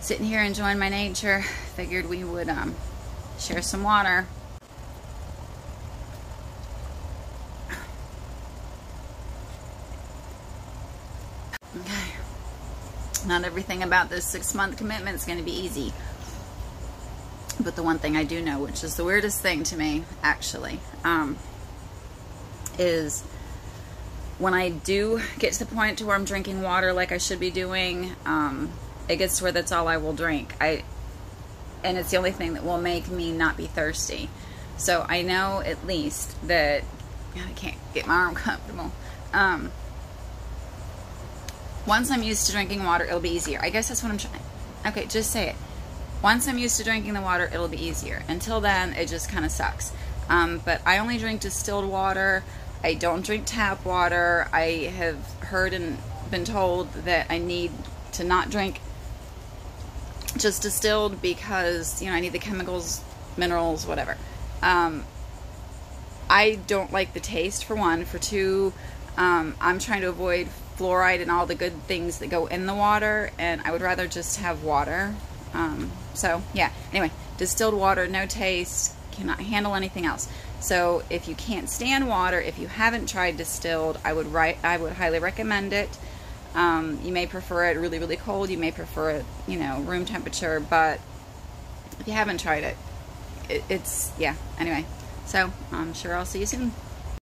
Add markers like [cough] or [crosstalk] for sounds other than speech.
sitting here enjoying my nature. Figured we would um, share some water. Okay. Not everything about this six month commitment is going to be easy. But the one thing I do know, which is the weirdest thing to me, actually, um, is when I do get to the point to where I'm drinking water like I should be doing, um, it gets to where that's all I will drink. I and it's the only thing that will make me not be thirsty. So I know at least that I can't get my arm [laughs] comfortable. Um, once I'm used to drinking water, it'll be easier. I guess that's what I'm trying. Okay, just say it. Once I'm used to drinking the water, it'll be easier. Until then, it just kind of sucks. Um, but I only drink distilled water. I don't drink tap water. I have heard and been told that I need to not drink just distilled because, you know, I need the chemicals, minerals, whatever. Um, I don't like the taste, for one. For two, um, I'm trying to avoid fluoride and all the good things that go in the water, and I would rather just have water. Um, so, yeah. Anyway, distilled water, no taste, cannot handle anything else. So, if you can't stand water, if you haven't tried distilled, I would write, I would highly recommend it. Um, you may prefer it really, really cold. You may prefer it, you know, room temperature. But if you haven't tried it, it it's, yeah. Anyway, so I'm sure I'll see you soon.